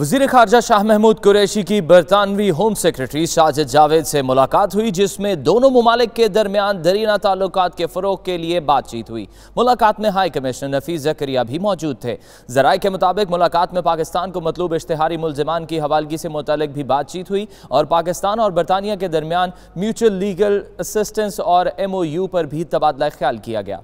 وزیر خارجہ شاہ محمود قریشی کی برطانوی ہوم سیکرٹری ساجد جاوید سے ملاقات ہوئی، جس میں دونوں ممالک کے درمیان درینہ تعلقات کے فروغ کے لیے بات چیت ہوئی۔ ملاقات میں ہائی کمیشنر نفیس زکریہ بھی موجود تھے۔ ذرائع کے مطابق ملاقات میں پاکستان کو مطلوب اشتہاری ملزمان کی حوالگی سے متعلق بھی بات چیت ہوئی اور پاکستان اور برطانیہ کے درمیان میوچل لیگل اسسٹنس اور ایم او یو پر بھی تبادلہ خیال کیا گیا۔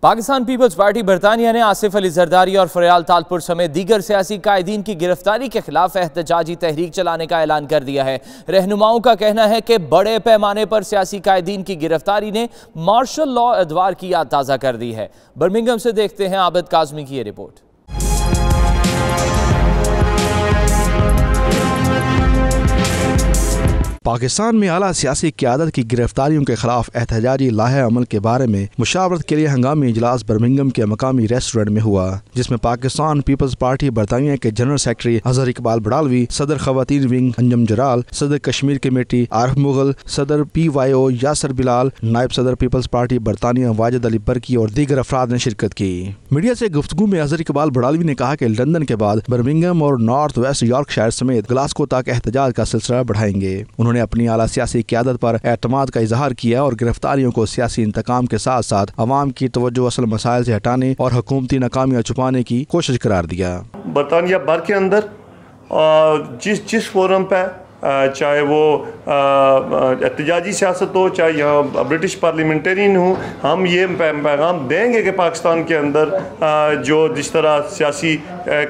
پاکستان پیپلز پارٹی برطانیہ نے آصف علی زرداری اور فریال تالپور سمیت دیگر سیاسی قائدین کی گرفتاری کے خلاف احتجاجی تحریک چلانے کا اعلان کر دیا ہے۔ رہنماؤں کا کہنا ہے کہ بڑے پیمانے پر سیاسی قائدین کی گرفتاری نے مارشل لا ادوار کی یاد تازہ کر دی ہے۔ برمنگم سے دیکھتے ہیں عابد کاظمی کی یہ رپورٹ۔ پاکستان میں اعلیٰ سیاسی قیادت کی گرفتاریوں کے خلاف احتجاجی لاہے عمل کے بارے میں مشاورت کے لیے ہنگامی اجلاس برمنگم کے مقامی ریسٹورنٹ میں ہوا، جس میں پاکستان پیپلز پارٹی برطانیہ کے جنرل سیکرٹری اظہر اقبال بڑالوی، صدر خواتین ونگ انجم جرال، صدر کشمیر کمیٹی عارف مغل، صدر پی وائی او یاسر بلال، نائب صدر پیپلز پارٹی برطانیہ واجد علی برکی اور دیگر افراد نے شرکت کی۔ میڈیا سے گفتگو میں اظہر اقبال بڑالوی نے کہا کہ لندن کے بعد برمنگم اور نارتھ ویسٹ یارک شہر سمیت گلاسکو تک احتجاج کا سلسلہ بڑھائیں گے۔ انہوں نے اپنی اعلیٰ سیاسی قیادت پر اعتماد کا اظہار کیا اور گرفتاریوں کو سیاسی انتقام کے ساتھ ساتھ عوام کی توجہ اصل مسائل سے ہٹانے اور حکومتی ناکامیاں چھپانے کی کوشش قرار دیا۔ برطانیہ بھر کے اندر جس جس فورم پہ چاہے وہ احتجاجی سیاست ہو چاہے یہاں برٹش پارلیمنٹرین ہوں ہم یہ پیغام دیں گے کہ پاکستان کے اندر جو جس طرح سیاسی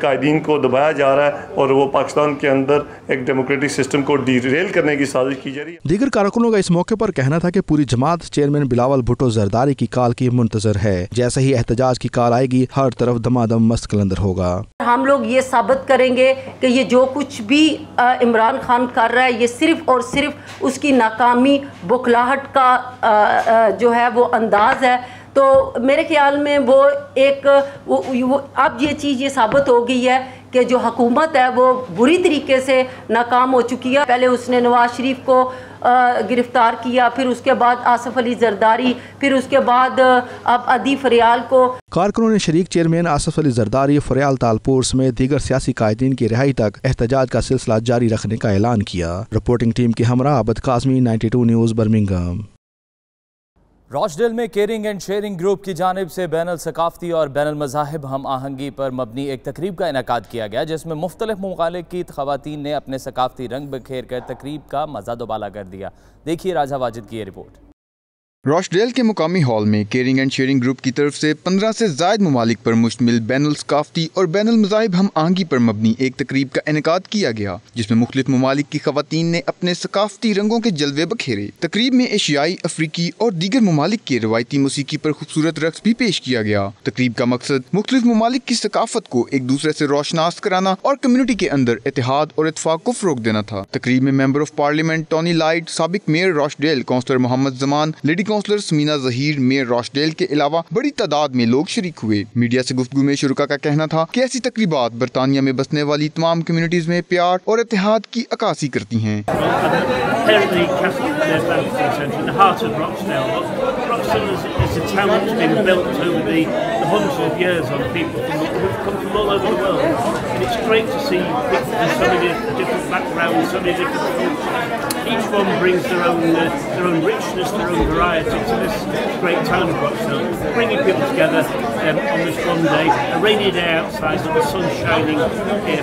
قائدین کو دبایا جا رہا ہے اور وہ پاکستان کے اندر ایک ڈیموکریٹک سسٹم کو ڈیریل کرنے کی سازش کی جا رہی ہے۔ دیگر کارکنوں کا اس موقع پر کہنا تھا کہ پوری جماعت چیئرمین بلاول بھٹو زرداری کی کال کی منتظر ہے۔ جیسے ہی احتجاج کی کال آئے گی ہر طرف دما دم مست کلندر ہوگا۔ ہم لوگ یہ ثابت کریں گے کہ یہ جو کچھ بھی عمران خان کر رہا ہے، یہ صرف اور صرف اس کی ناکامی بکلاہٹ کا جو ہے وہ انداز ہے۔ تو میرے خیال میں وہ ایک اب یہ چیز یہ ثابت ہو گئی ہے کہ جو حکومت ہے وہ بری طریقے سے ناکام ہو چکی ہے۔ پہلے اس نے نواز شریف کو گرفتار کیا، پھر اس کے بعد آصف علی زرداری، پھر اس کے بعد اب ادی فریال کو۔ کارکنوں نے شریک چیئرمین آصف علی زرداری فریال تالپور سمیت دیگر سیاسی قائدین کی رہائی تک احتجاج کا سلسلہ جاری رکھنے کا اعلان کیا۔ رپورٹنگ ٹیم کے ہمراہ Abdul Qasmi, ninety two news Birmingham Rochdale میں کیئرنگ اینڈ شیئرنگ گروپ کی جانب سے بین الثقافتی اور بین المذاہب ہم آہنگی پر مبنی ایک تقریب کا انعقاد کیا گیا، جس میں مختلف ممالک کی خواتین نے اپنے ثقافتی رنگ بکھیر کر تقریب کا مزہ دوبالا کر دیا۔ دیکھیے راجہ واجد کی یہ رپورٹ۔ روش ڈیل کے مقامی ہال میں کیئرنگ اینڈ شیئرنگ گروپ کی طرف سے پندرہ سے زائد ممالک پر مشتمل بین الثقافتی اور بین المذاہب ہم آہنگی پر مبنی ایک تقریب کا انعقاد کیا گیا، جس میں مختلف ممالک کی خواتین نے اپنے ثقافتی رنگوں کے جلوے بکھیرے۔ تقریب میں ایشیائی، افریقی اور دیگر ممالک کے روایتی موسیقی پر خوبصورت رقص بھی پیش کیا گیا۔ تقریب کا مقصد مختلف ممالک کی ثقافت کو ایک دوسرے سے روشناس کرانا اور کمیونٹی کے اندر اتحاد اور اتفاق کو فروغ دینا تھا۔ تقریب میں member of parliament Tony Lloyd سابق mayor Rochdale councillor Muhammad Zaman lady councillor Samina Zaheer mayor Rochdale کے علاوہ بڑی تعداد میں لوگ شریک ہوئے۔ میڈیا سے گفتگو میں شرکا کا کہنا تھا کہ ایسی تقریبات برطانیہ میں بسنے والی تمام کمیونٹیز میں پیار اور اتحاد کی عکاسی کرتی ہیں۔ Branson is, is a talent that's been built over the, the hundreds of years on people from, who've come from all over the world. And it's great to see people from so many different backgrounds, so many different cultures. Each one brings their own uh, their own richness, their own variety to this great town of Rochdale, bringing people together um, on this one day, a rainy day outside, but the sun shining here.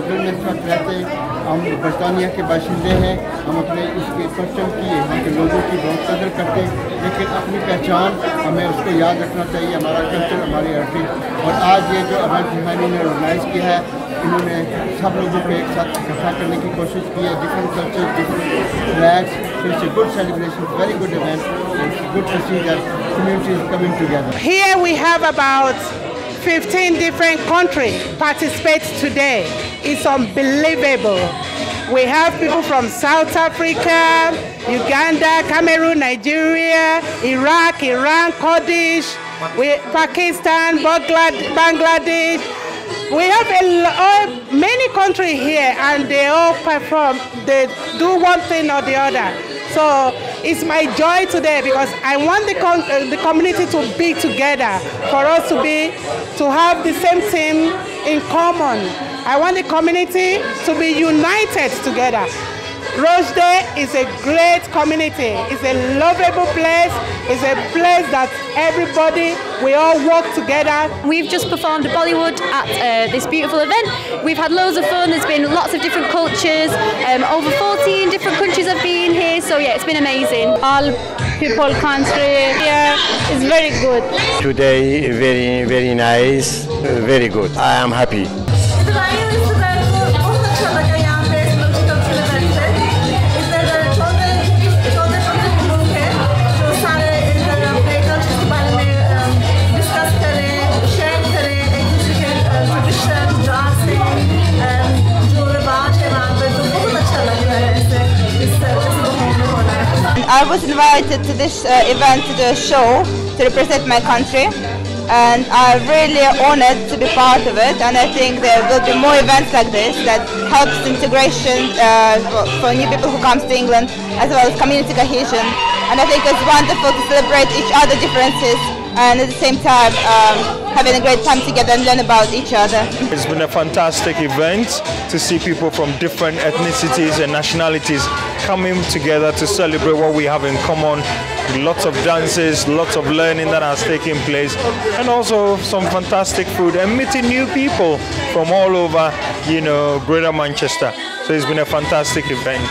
یہاں روڈر میں رہتے ہم برطانیہ کے باشندے ہیں ہم اپنے اس کے پرچم کی یہاں کے لوگوں کی بہت قدر کرتے لیکن اپنی پہچان ہمیں اس کو یاد رکھنا چاہیے ہمارا کلچر ہماری ارٹی اور آج یہ جو ایونٹ جمانی نے آرگنائز کیا ہے انہوں نے سب لوگوں کو ایک ساتھ اکٹھا کرنے کی کوشش کی ہے different culture different flags so it's a good celebration, very good event, it's good communities coming together. Here we have about 15 different countries participate today. It's unbelievable. We have people from South Africa, Uganda, Cameroon, Nigeria, Iraq, Iran, Kurdish, Pakistan, Bangladesh. We have a, uh, many countries here and they all perform, they do one thing or the other. So it's my joy today because I want the, con- uh, the community to be together, for us to be, to have the same thing in common. I want the community to be united together. Rochdale is a great community. It's a lovable place. It's a place that everybody, we all work together. We've just performed Bollywood at uh, this beautiful event. We've had loads of fun. There's been lots of different cultures. Um, over 14 different countries have been here. So yeah, it's been amazing. All people country here is very good. Today, very, very nice, very good. I am happy. I was invited to this uh, event to the show to represent my country and I'm really honored to be part of it and I think there will be more events like this that helps integration uh, for, for new people who comes to England as well as community cohesion and I think it's wonderful to celebrate each other's differences and at the same time um, having a great time together and learn about each other. It's been a fantastic event to see people from different ethnicities and nationalities coming together to celebrate what we have in common. Lots of dances, lots of learning that has taken place, and also some fantastic food and meeting new people from all over, you know, Greater Manchester. So it's been a fantastic event.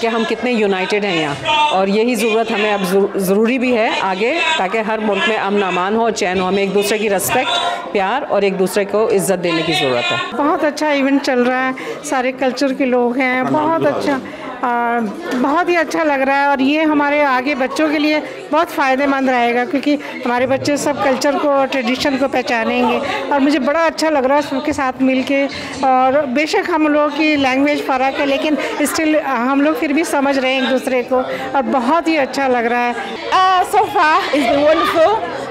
کہ ہم کتنے United ہیں یہاں۔ اور یہی ضرورت ہمیں اب ضروری بھی ہے آگے تاکہ ہر ملک میں امن امان ہو چین ہو۔ ہمیں ایک دوسرے کی رسپیکٹ پیار اور ایک دوسرے کو عزت دینے کی ضرورت ہے۔ بہت اچھا ایونٹ چل رہا ہے۔ سارے کلچر کے لوگ ہیں، بہت اچھا۔ بہت ہی اچھا لگ رہا ہے اور یہ ہمارے آگے بچوں کے لیے بہت فائدہ مند رہے گا کیونکہ ہمارے بچے سب کلچر کو ٹریڈیشن کو پہچانیں گے اور مجھے بڑا اچھا لگ رہا ہے سب کے ساتھ مل کے اور بے شک ہم لوگوں کی لینگویج فرق ہے لیکن اسٹل ہم لوگ پھر بھی سمجھ رہے ہیں ایک دوسرے کو اور بہت ہی اچھا لگ رہا ہے۔ So far is the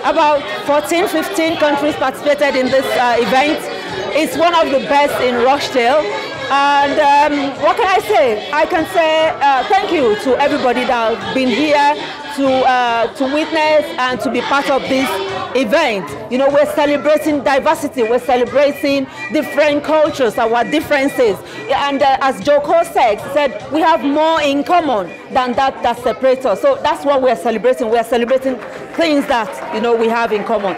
about fourteen fifteen countries participated in this event is one of the best in Rochdale And um, what can I say? I can say uh, thank you to everybody that has been here to, uh, to witness and to be part of this event. You know, we're celebrating diversity, we're celebrating different cultures, our differences. And uh, as Joko said, said, we have more in common than that that separates us. So that's what we're celebrating. We're celebrating things that, you know, we have in common.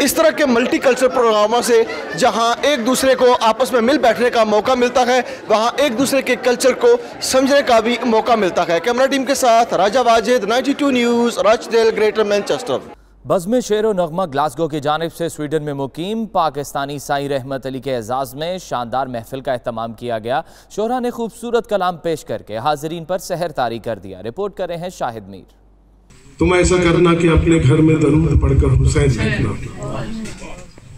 اس طرح کے multi culture پروگراموں سے جہاں ایک دوسرے کو آپس میں مل بیٹھنے کا موقع ملتا ہے، وہاں ایک دوسرے کے کلچر کو سمجھنے کا بھی موقع ملتا ہے۔ کیمرہ ٹیم کے ساتھ Raja Wajid, ninety two news Rochdale Greater Manchester. بزم شیر و نغمہ گلاسگو کی جانب سے سویڈن میں مقیم پاکستانی سائی رحمت علی کے اعزاز میں شاندار محفل کا اہتمام کیا گیا۔ شہرہ نے خوبصورت کلام پیش کر کے حاضرین پر سہر تاری کر دیا۔ رپورٹ کر رہے ہیں شاہد میر۔ تم ایسا کرنا کہ اپنے گھر میں درود پڑھ کر حسین دیکھنا۔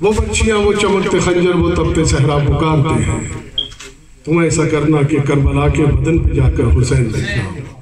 وہ بچیاں، وہ چمکتے خنجر، وہ تپتے صحرا پکارتے ہیں۔ تم ایسا کرنا کہ کربلا کے بدن پہ جا کر حسین دیکھنا۔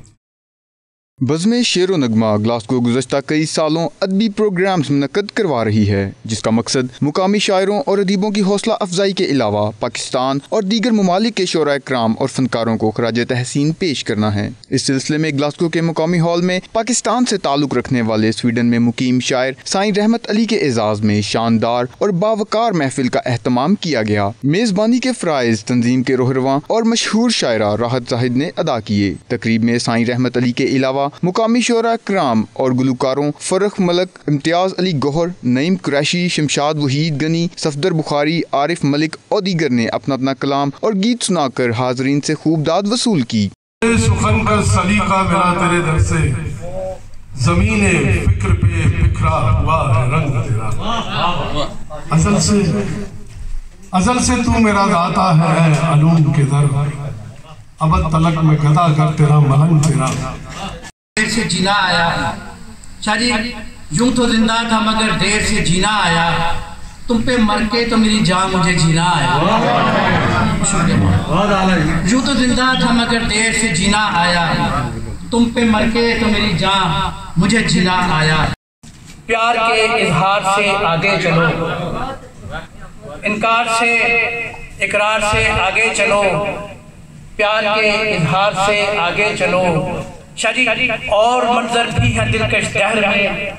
بزم شعر و نغمہ گلاسکو گزشتہ کئی سالوں ادبی پروگرامز منعقد کروا رہی ہے، جس کا مقصد مقامی شاعروں اور ادیبوں کی حوصلہ افزائی کے علاوہ پاکستان اور دیگر ممالک کے شعراء کرام اور فنکاروں کو خراج تحسین پیش کرنا ہے۔ اس سلسلے میں گلاسکو کے مقامی ہال میں پاکستان سے تعلق رکھنے والے سویڈن میں مقیم شاعر سائیں رحمت علی کے اعزاز میں شاندار اور باوقار محفل کا اہتمام کیا گیا۔ میزبانی کے فرائض، تنظیم کے روہرواں اور مشہور شاعرہ راحت زاہد نے ادا کیے۔ تقریب میں سائیں رحمت علی کے علاوہ مقامی شعراء کرام اور گلوکاروں فرخ ملک امتیاز علی گوہر، نعیم قریشی، شمشاد وحید گنی، صفدر بخاری، عارف ملک اور دیگر نے اپنا اپنا کلام اور گیت سنا کر حاضرین سے خوب داد وصول کی۔ سخن کا سلیقہ ملا تیرے در سے، زمین فکر پہ پکھرا ہوا ہے رنگ تیرا۔ ازل سے ازل سے تو میرا داتا ہے علوم کے در۔ ابد تلک میں گدا کر تیرا ملنگ تیرا۔ دیر سے جینا آیا شاہ جی یوں تو زندہ تھا مگر دیر سے جینا آیا تم پہ مر کے تو میری جان مجھے جینا آیا یوں تو زندہ تھا مگر دیر سے جینا آیا تم پہ مر کے تو میری جان مجھے جینا آیا پیار کے اظہار سے آگے چلو۔ انکار سے، اقرار سے آگے چلو۔ پیار کے اظہار سے آگے چلو۔ شاہ جی اور منظر بھی ہے دلکش دہر میں۔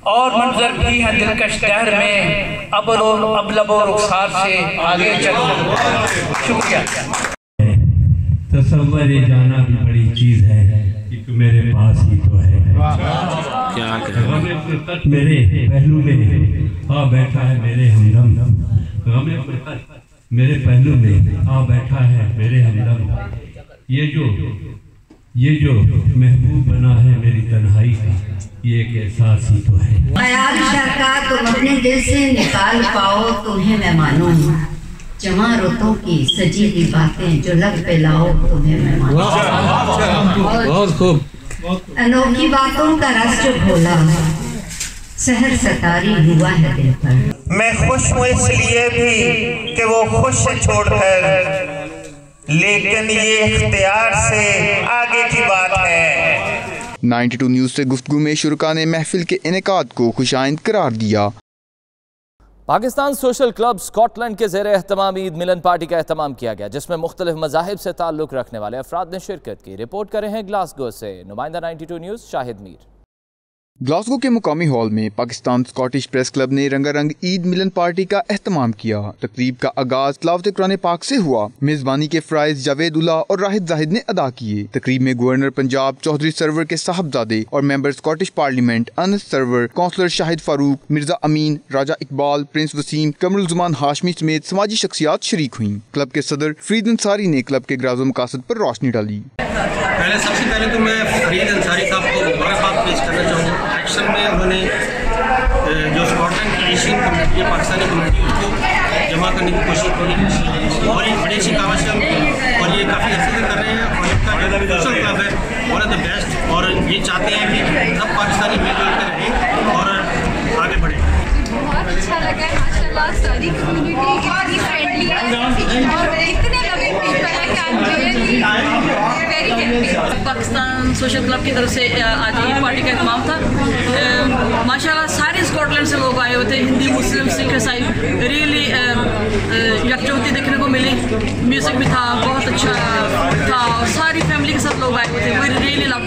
اور منظر بھی ہے دلکش دہر میں۔ ابل و ابلب و رخصار سے آگے چلو شکریہ۔ تصور جانا بھی بڑی چیز ہے کہ میرے پاس ہی تو ہے۔ کیا غم میرے پہلو میں۔ آ بیٹھا ہے میرے ہمدم۔ غم میرے پہلو میں۔ آ بیٹھا ہے میرے ہمدم۔ یہ جو یہ جو محبوب بنا ہے میری تنہائی کا یہ ایک احساس ہی تو ہے خیال شرکا تم اپنے دل سے نکال پاؤ تمہیں میں مانوں جمع رتوں کی سجی ہوئی باتیں جو لگ پہ لاؤ تمہیں میں مانوں بہت خوب انوکھی باتوں کا رس جو بھولا سہر ستاری ہوا ہے دل پر میں خوش ہوں اس لیے بھی کہ وہ خوش چھوڑ کر لیکن یہ اختیار سے آگے کی بات ہے۔ نائنٹی ٹو نیوز سے گفتگو میں شرکا نے محفل کے انعقاد کو خوش آئند قرار دیا۔ Pakistan social club Scotland کے زیر اہتمام عید ملن پارٹی کا اہتمام کیا گیا جس میں مختلف مذاہب سے تعلق رکھنے والے افراد نے شرکت کی۔ رپورٹ کرے ہیں گلاسگو سے۔ نمائندہ ninety two news Shahid Mir. Glasgow کے مقامی ہال میں پاکستان سکاٹش پریس کلب نے رنگا رنگ عید ملن پارٹی کا اہتمام کیا۔ تقریب کا آغاز تلاوت قرآن پاک سے ہوا۔ میزبانی کے فرائض جاوید اللہ اور راہد زاہد نے ادا کیے۔ تقریب میں گورنر پنجاب چودھری سرور کے صاحبزادے اور member Scottish parliament Anas Sarwar, councillor Shahid Farooq, Mirza Amin, Raja Iqbal, prince Waseem Qamar uz-Zaman Hashmi سمیت سماجی شخصیات شریک ہوئیں۔ کلب کے صدر فرید انصاری نے کلب کے گراز و مقاصد پر روشنی ڈالی۔ پہلے سب سے پہلے تو میں فرید انصاری صاحب گزارش کرنا چاہوں گا۔ ایکشن میں انہوں نے جو اسکاٹ لینڈ کمیشن کمیٹی ہے پاکستانی کمیٹی اس کو جمع کرنے کی کوشش کی۔ اور یہ بڑی اچھی کاوش ہے اور یہ کافی عرصے سے کر رہے ہیں۔ اور ان کا جو کلب ہے۔ ون آف دا بیسٹ اور یہ چاہتے ہیں کہ سب پاکستانی مل جل کر رہیں اور آگے بڑھیں۔ بہت اچھا لگا۔ پاس ساری کمیونٹی اتنی فرینڈلی ہے۔ اور اتنے لگے ہوئے پاکستان سوشل کلب کی طرف سے آج یہ پارٹی کا اہتمام تھا۔ ماشاء اللہ سارے اسکاٹ لینڈ سے لوگ آئے ہوئے تھے، ہندی، مسلم، سکھ عیسائی ریئلی یکجہتی دیکھنے کو ملی۔ میوزک بھی تھا، بہت اچھا تھا۔ اور ساری فیملی کے ساتھ لوگ آئے ہوئے تھے۔ ریئلی لو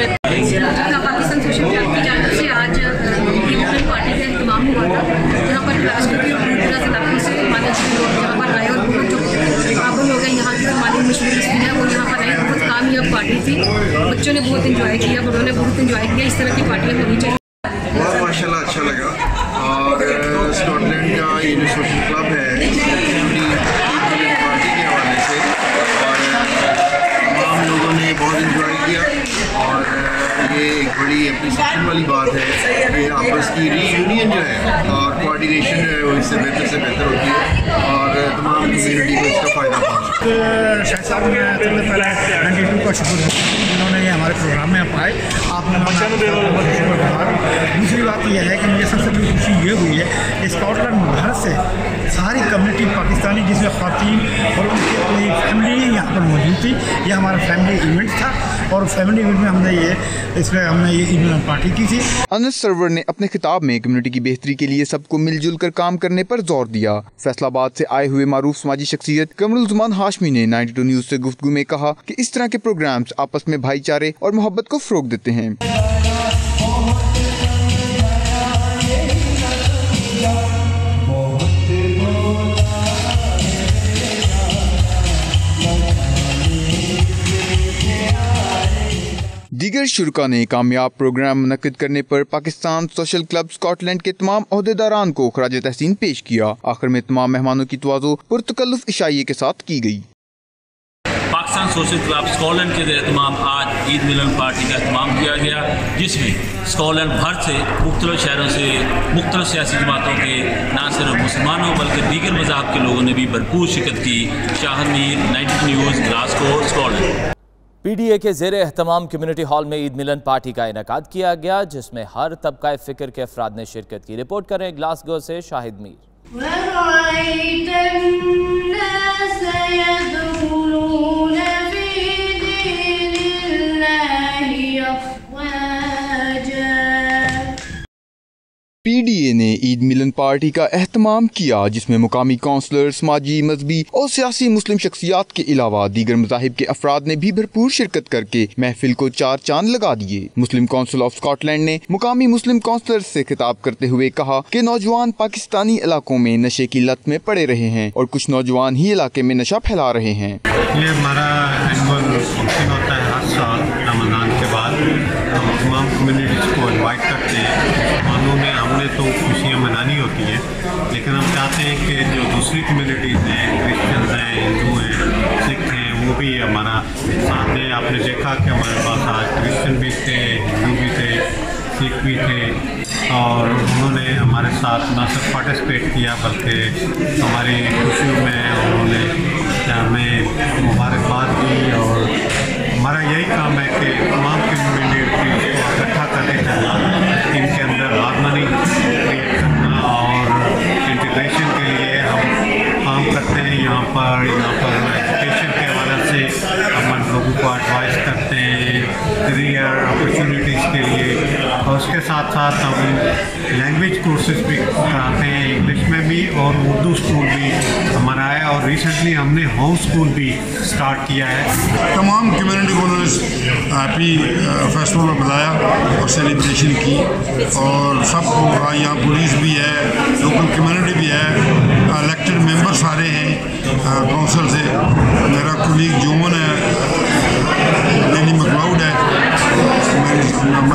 بہت انجوائے کیا، بڑوں نے بہت انجوائے کیا، اس طرح کی پارٹیاں ہونی چاہیے۔ بہت ماشاء اللہ اچھا لگا۔ اور اسکاٹ لینڈ کا یہ جو سوشل کلب ہے پارٹی کے حوالے سے اور تمام لوگوں نے بہت انجوائے کیا۔ اور یہ ایک بڑی اپریسیشن والی بات ہے کہ آپس کی ری یونین جو ہے اور کوآڈینیشن جو ہے، وہ اس سے بہتر سے بہتر ہوتی ہے اور تمام کمیونٹی کو اس کا فائدہ پہنچتا ہے۔ شاہد صاحب میں سب سے پہلے نائنٹی ٹو کا شکر ہے۔ انہوں نے یہ ہمارے پروگرام میں آپ آپ نے بعد دوسری بات یہ ہے کہ مجھے سب سے بڑی خوشی یہ ہوئی ہے اسکاٹ لینڈ بھر سے ساری کمیونٹی پاکستانی جس میں خواتین اور ان کی اپنی فیملی یہاں پر موجود تھی، یہ ہمارا فیملی ایونٹ تھا اور فیملی ایونٹ میں ہم نے یہ اس میں ہم نے یہ ایونٹ پارٹی کی تھی۔ انس سرور نے اپنے خطاب میں کمیونٹی کی بہتری کے لیے سب کو مل جل کر کام کرنے پر زور دیا۔ فیصلہ آباد سے آئے ہوئے معروف سماجی شخصیت کمر الزمان ہاشمی نے 92 نیوز سے گفتگو میں کہا کہ اس طرح کے پروگرامز آپس میں بھائی چارے اور محبت کو فروغ دیتے ہیں۔ دیگر شرکا نے کامیاب پروگرام منعقد کرنے پر Pakistan social club Scotland کے تمام عہدیداران کو خراج تحسین پیش کیا۔ آخر میں تمام مہمانوں کی توازو پرتکلف عشائیے کے ساتھ کی گئی۔ Pakistan social club Scotland کے اہتمام آج عید ملن پارٹی کا اہتمام کیا گیا، جس میں اسکاٹ لینڈ بھر سے مختلف شہروں سے مختلف سیاسی جماعتوں کے نہ صرف مسلمانوں، بلکہ دیگر مذاہب کے لوگوں نے بھی بھرپور شرکت کی۔ Shahid Mir ninety news Glasgow Scotland P D A کے زیر اہتمام کمیونٹی ہال میں عید ملن پارٹی کا انعقاد کیا گیا، جس میں ہر طبقہ فکر کے افراد نے شرکت کی۔ رپورٹ کریں گلاسگو سے شاہد میر۔ پی ڈی اے نے عید ملن پارٹی کا اہتمام کیا، جس میں مقامی کونسلر سماجی مذہبی اور سیاسی مسلم شخصیات کے علاوہ دیگر مذاہب کے افراد نے بھی بھرپور شرکت کر کے محفل کو چار چاند لگا دیے۔ Muslim council of Scotland نے مقامی مسلم کونسلر سے خطاب کرتے ہوئے کہا کہ نوجوان پاکستانی علاقوں میں نشے کی لت میں پڑے رہے ہیں اور کچھ نوجوان ہی علاقے میں نشہ پھیلا رہے ہیں۔ یہ ہمارا تو خوشیاں منانی ہوتی ہیں۔ لیکن ہم چاہتے ہیں کہ جو دوسری کمیونٹیز ہیں کرسچنز ہیں ہندو ہیں سکھ ہیں، وہ بھی ہمارا ساتھ دیں۔ آپ نے دیکھا کہ ہمارے پاس آج کرسچن بھی تھے ہندو بھی تھے سکھ بھی تھے۔ اور انہوں نے ہمارے ساتھ نہ صرف پارٹیسپیٹ کیا، بلکہ ہماری خوشیوں میں انہوں نے ہمیں مبارکباد دی۔ اور ہمارا یہی کام ہے کہ تمام کمیونٹیز کو اکٹھا کر کے کریئر اپرچونیٹیز کے لیے۔ اور اس کے ساتھ ساتھ ہم لینگویج کورسز بھی کراتے ہیں انگلش میں بھی اور اردو اسکول بھی ہمارا ہے۔ اور ریسنٹلی ہم نے ہوم اسکول بھی اسٹارٹ کیا ہے۔ تمام کمیونٹی کو انہوں نے ہیپی فیسٹیول میں بلایا اور سیلیبریشن کی۔ اور سب کو یہاں پولیس بھی ہے لوکل کمیونٹی بھی ہے۔ الیکٹڈ ممبر سارے ہیں۔ کونسل سے۔ میرا کولیگ جومن ہے۔ Lenny McLeod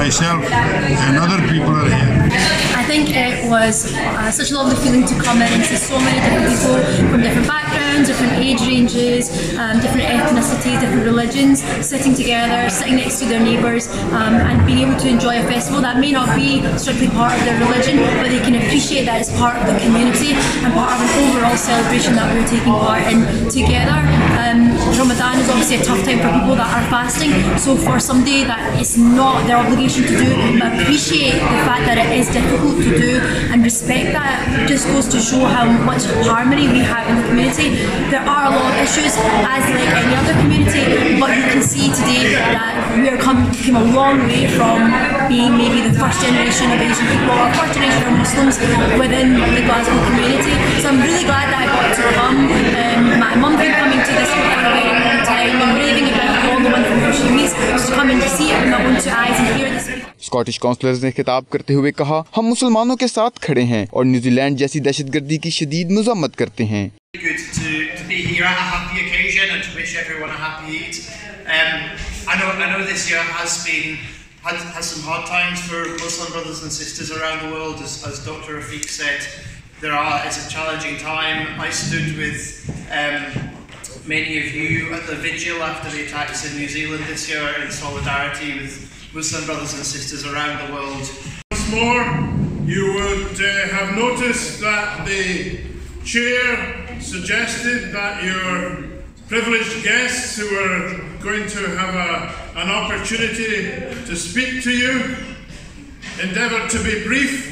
myself and other people are here. I think it was uh, such a lovely feeling to come in and see so many different people from different backgrounds, different age ranges, um, different ethnicities, different religions, sitting together, sitting next to their neighbours, um, and being able to enjoy a festival that may not be strictly part of their religion, but they can appreciate that it's part of the community and part of an overall celebration that we're taking part in together. Um, Ramadan is obviously a tough time for people that are fasting, so for somebody that it's not their obligation to do, but appreciate the fact that it is difficult to do and respect that just goes to show how much harmony we have in the community. There are a lot of issues as like any other community, but you can see today that we are come, came a long way from being maybe the first generation of Asian people or first generation of Muslims within the Glasgow community. So I'm really glad that I got to come. Um, my mum been coming to this for a very long time and raving about all the wonderful she meets. Just to come and to see it with my own two eyes and hear this. Scottish councillors نے خطاب کرتے ہوئے کہا ہم مسلمانوں کے ساتھ کھڑے ہیں اور نیوزی لینڈ جیسی دہشت گردی کی شدید مذمت کرتے ہیں good to, to be here at a happy occasion and to wish everyone a happy Eid. Um, I know I know this year has been had, has some hard times for Muslim brothers and sisters around the world, as, as Dr. Rafiq said. There are it's a challenging time. I stood with um, many of you at the vigil after the attacks in New Zealand this year in solidarity with Muslim brothers and sisters around the world. Once more, you would uh, have noticed that the chair suggested that your privileged guests who are going to have a, an opportunity to speak to you endeavoured to be brief.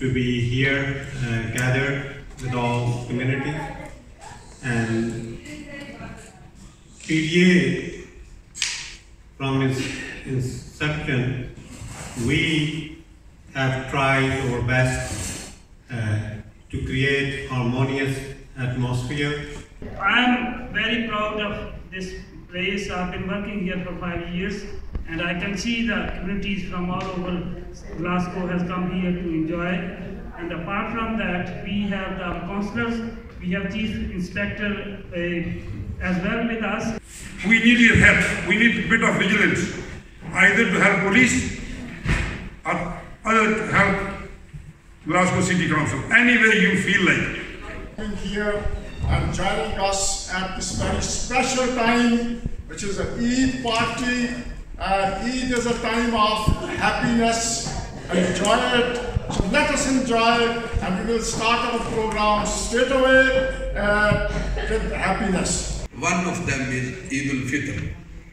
to be here uh, gathered with all community and PDA from its inception we have tried our best uh, to create harmonious atmosphere I am very proud of this place. I've been working here for five years and I can see the communities from all over Glasgow has come here to enjoy. And apart from that, we have the councillors, we have Chief Inspector uh, as well with us. We need your help. We need a bit of vigilance, either to help police or other to help Glasgow City Council. Any way you feel like. Being here and joining us at this very special time, which is an Eid party. Eid is a time of happiness. Enjoy it. So let us enjoy it, and we will start our program straight away uh, with happiness. One of them is Eid al-Fitr.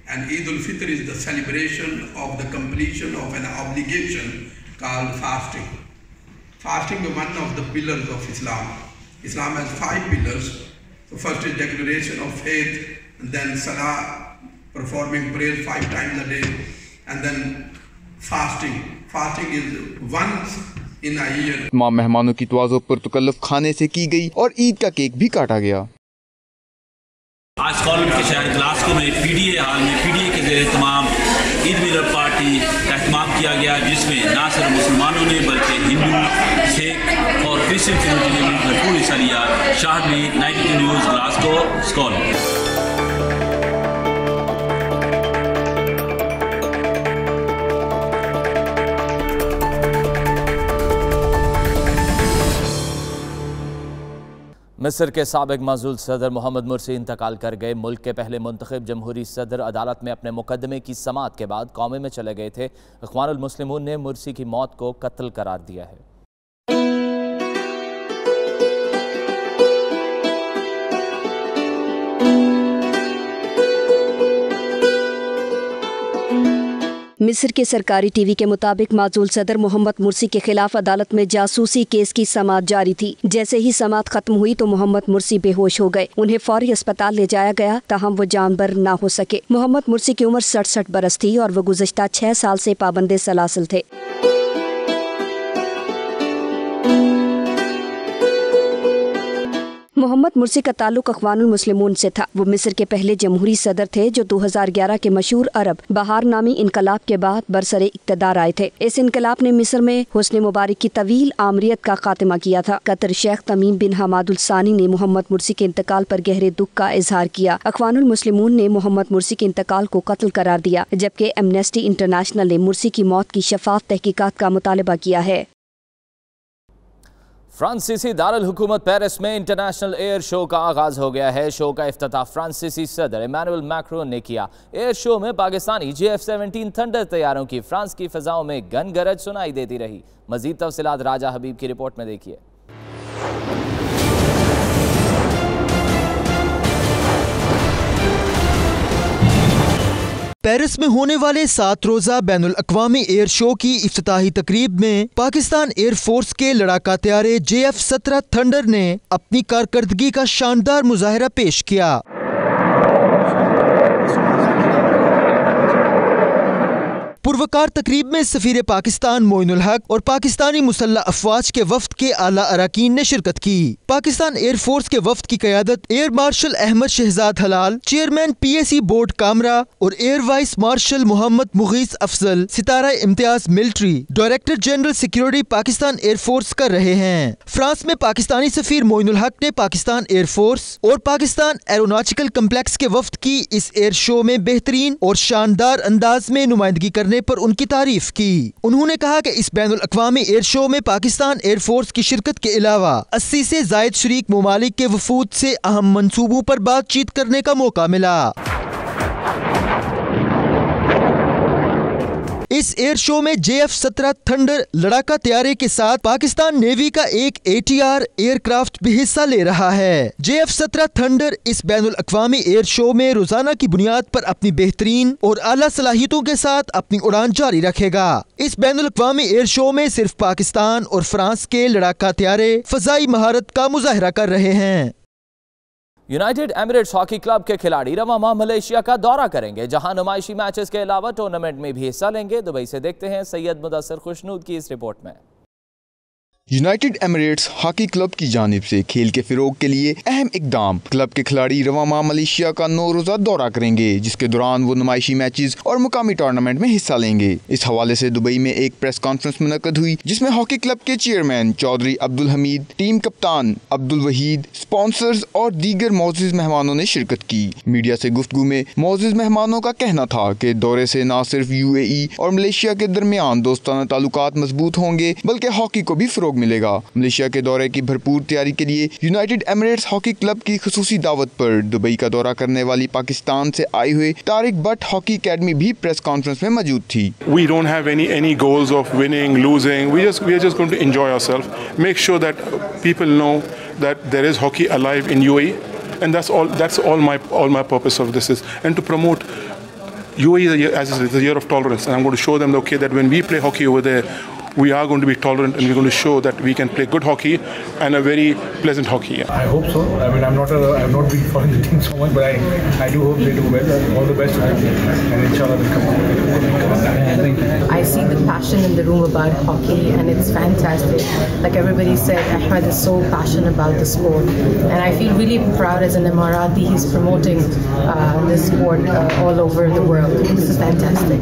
And Eid al-Fitr is the celebration of the completion of an obligation called fasting. Fasting is one of the pillars of Islam. Islam has five pillars. So first is declaration of faith, and then salah, performing prayer five times a day, and then fasting. Fasting is once تمام مہمانوں کی توازو پر تکلف کھانے سے کی گئی اور عید کا کیک بھی کاٹا گیا آج کالم کے شہر گلاسکو میں پی ڈی اے حال میں پی ڈی اے کے ذریعے تمام عید ملر پارٹی کا اہتمام کیا گیا جس میں نہ صرف مسلمانوں نے بلکہ ہندو سکھ پھر سے میں کی مشہور اشاریات شاہد میں نائٹی کی نیوز گلاسکو سکول مصر کے سابق معزول صدر محمد مرسی انتقال کر گئے ملک کے پہلے منتخب جمہوری صدر عدالت میں اپنے مقدمے کی سماعت کے بعد قومے میں چلے گئے تھے اخوان المسلمون نے مرسی کی موت کو قتل قرار دیا ہے مصر کے سرکاری ٹی وی کے مطابق معزول صدر محمد مرسی کے خلاف عدالت میں جاسوسی کیس کی سماعت جاری تھی۔ جیسے ہی سماعت ختم ہوئی تو محمد مرسی بے ہوش ہو گئے۔ انہیں فوری اسپتال لے جایا گیا تاہم وہ جانبر نہ ہو سکے۔ محمد مرسی کی عمر سڑسٹھ برس تھی اور وہ گزشتہ چھ سال سے پابند سلاسل تھے۔ محمد مرسی کا تعلق اخوان المسلمون سے تھا۔ وہ مصر کے پہلے جمہوری صدر تھے جو دو ہزار گیارہ کے مشہور عرب بہار نامی انقلاب کے بعد برسر اقتدار آئے تھے۔ اس انقلاب نے مصر میں حسن مبارک کی طویل آمریت کا خاتمہ کیا تھا۔ قطر شیخ تمیم بن حماد السانی نے محمد مرسی کے انتقال پر گہرے دکھ کا اظہار کیا۔ اخوان المسلمون نے محمد مرسی کے انتقال کو قتل قرار دیا، جبکہ ایمنیسٹی انٹرنیشنل نے مرسی کی موت کی شفاف تحقیقات کا مطالبہ کیا ہے۔ فرانسیسی دارالحکومت پیرس میں انٹرنیشنل ایئر شو کا آغاز ہو گیا ہے۔ شو کا افتتاح فرانسیسی صدر ایمانویل میکرون نے کیا۔ ایئر شو میں Pakistani G F seventeen thunder تیاروں کی فرانس کی فضاؤں میں گن گرج سنائی دیتی رہی۔ مزید تفصیلات راجہ حبیب کی رپورٹ میں دیکھیے۔ پیرس میں ہونے والے سات روزہ بین الاقوامی ایئر شو کی افتتاحی تقریب میں پاکستان ایئر فورس کے لڑاکا طیارے جے ایف سترہ تھنڈر نے اپنی کارکردگی کا شاندار مظاہرہ پیش کیا۔ پروکار تقریب میں سفیر پاکستان موین الحق اور پاکستانی مسلح افواج کے وفد کے اعلی اراکین نے شرکت کی۔ پاکستان ایئر فورس کے وفد کی قیادت air marshal Ahmed Shahzad Hilal, chairman پی اے سی بورڈ کامرہ اور air vice marshal Muhammad Mughees Afzal, Sitara Imtiaz military, director general security Pakistan air force کر رہے ہیں۔ فرانس میں پاکستانی سفیر موین الحق نے پاکستان ایئر فورس اور پاکستان ایروناٹیکل کمپلیکس کے وفد کی اس ایئر شو میں بہترین اور شاندار انداز میں نمائندگی کرنے کرنے پر ان کی تعریف کی۔ انہوں نے کہا کہ اس بین الاقوامی ایئر شو میں پاکستان ایئر فورس کی شرکت کے علاوہ اسی سے زائد شریک ممالک کے وفود سے اہم منصوبوں پر بات چیت کرنے کا موقع ملا۔ اس ایئر شو میں جے ایف سترہ تھنڈر لڑاکا تیارے کے ساتھ پاکستان نیوی کا ایک A T R aircraft بھی حصہ لے رہا ہے۔ جے ایف سترہ تھنڈر اس بین الاقوامی ایئر شو میں روزانہ کی بنیاد پر اپنی بہترین اور اعلیٰ صلاحیتوں کے ساتھ اپنی اڑان جاری رکھے گا۔ اس بین الاقوامی ایئر شو میں صرف پاکستان اور فرانس کے لڑاکا تیارے فضائی مہارت کا مظاہرہ کر رہے ہیں۔ یونائٹڈ ایمریٹس ہاکی کلب کے کھلاڑی رواں ماہ ملیشیا کا دورہ کریں گے، جہاں نمائشی میچز کے علاوہ ٹورنامنٹ میں بھی حصہ لیں گے۔ دبئی سے دیکھتے ہیں سید مدثر خوشنود کی اس رپورٹ میں۔ یونائٹڈ ایمریٹس ہاکی کلب کی جانب سے کھیل کے فروغ کے لیے اہم اقدام کلب کے کھلاڑی رواما ملیشیا کا نو روزہ دورہ کریں گے، جس کے دوران وہ نمائشی میچز اور مقامی ٹورنامنٹ میں حصہ لیں گے۔ اس حوالے سے دبئی میں ایک پریس کانفرنس منعقد ہوئی، جس میں ہاکی کلب کے چیئرمین چودھری عبد الحمید ٹیم کپتان عبد الوحید سپانسرز اور دیگر معزز مہمانوں نے شرکت کی۔ میڈیا سے گفتگو میں معزز مہمانوں کا کہنا تھا کہ دورے سے نہ صرف یو اے ای اور ملیشیا کے درمیان دوستانہ تعلقات مضبوط ہوں گے، بلکہ ہاکی کو بھی فروغ ملے گا۔ ملیشیا کے دورے کی بھرپور تیاری کے لیے یونائٹڈ ایمریٹس ہاکی کلب کی خصوصی دعوت پر دبئی کا دورہ کرنے والی پاکستان سے آئی ہوئے طارق بٹ ہاکی اکیڈمی بھی پریس کانفرنس میں موجود تھی۔ We don't have any any goals of winning losing we just we are just going to enjoy our self make sure that people know that there is hockey alive in U A and that's all that's all my all my purpose of this is and to promote U A as is year of tolerance and I show them okay that when we play hockey over we are going to be tolerant and we're going to show that we can play good hockey and a very pleasant hockey. I hope so. I mean, I'm not a, I've not been following the team so much, but I, I do hope they do well. All the best to them, and inshallah they come I see the passion in the room about hockey, and it's fantastic. Like everybody said, Ahmed is so passionate about the sport, and I feel really proud as an Emirati. He's promoting uh, this sport uh, all over the world. This is fantastic.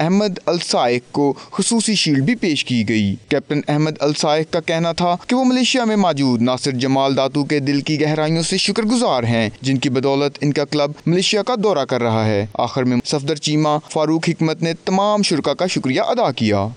Ahmed Alsayegh کو خصوصی shield بھی پیش کی گئی۔ Captain Ahmed السائق کا کہنا تھا کہ وہ ملیشیا میں موجود ناصر جمال داتو کے دل کی گہرائیوں سے شکر گزار ہیں، جن کی بدولت ان کا کلب ملیشیا کا دورہ کر رہا ہے۔ آخر میں صفدر چیمہ فاروق حکمت نے تمام شرکا کا شکریہ ادا کیا۔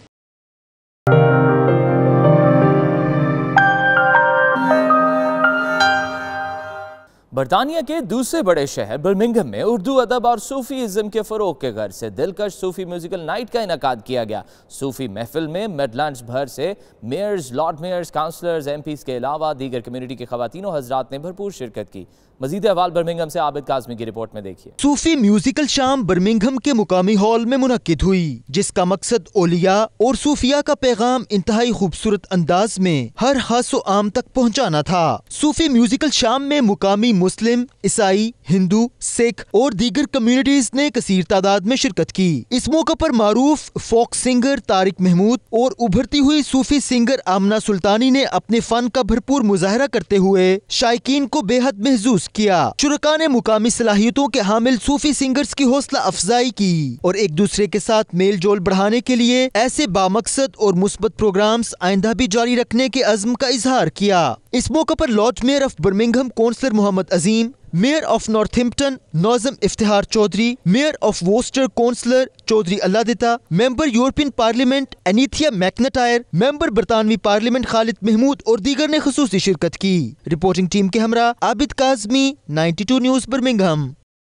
برطانیہ کے دوسرے بڑے شہر برمنگم میں اردو ادب اور صوفی ازم کے فروغ کے گھر سے دلکش صوفی میوزیکل نائٹ کا انعقاد کیا گیا۔ صوفی محفل میں میڈلینڈز بھر سے mayors, lord mayors councillors M Ps کے علاوہ دیگر کمیونٹی کے خواتین و حضرات نے بھرپور شرکت کی۔ مزید احوال برمنگم سے عابد کاظمی کی رپورٹ میں دیکھئے صوفی میوزیکل شام برمنگم کے مقامی ہال میں منعقد ہوئی، جس کا مقصد اولیاء اور صوفیاء کا پیغام انتہائی خوبصورت انداز میں ہر خاص و عام تک پہنچانا تھا۔ صوفی میوزیکل شام میں مقامی مسلم، عیسائی، ہندو، سکھ اور دیگر کمیونٹیز نے کثیر تعداد میں شرکت کی۔ اس موقع پر معروف فوک سنگر طارق محمود اور ابھرتی ہوئی صوفی سنگر آمنہ سلطانی نے اپنے فن کا بھرپور مظاہرہ کرتے ہوئے شائقین کو بے حد محظوظ کیا۔ چرکا نے مقامی صلاحیتوں کے حامل صوفی سنگرز کی حوصلہ افزائی کی اور ایک دوسرے کے ساتھ میل جول بڑھانے کے لیے ایسے بامقصد اور مثبت پروگرامز آئندہ بھی جاری رکھنے کے عزم کا اظہار کیا۔ اس موقع پر lord mayor of Birmingham councillor Muhammad Azeem mayor of Northampton نوزم Iftikhar Chaudhry mayor of Worcester councillor Chaudhry Allah Ditta member European parliament انیتھیا میکنٹائر ممبر برطانوی پارلیمنٹ خالد محمود اور دیگر نے خصوصی شرکت کی۔ رپورٹنگ ٹیم کے ہمراہ، Abid Kazmi ninety two news Birmingham.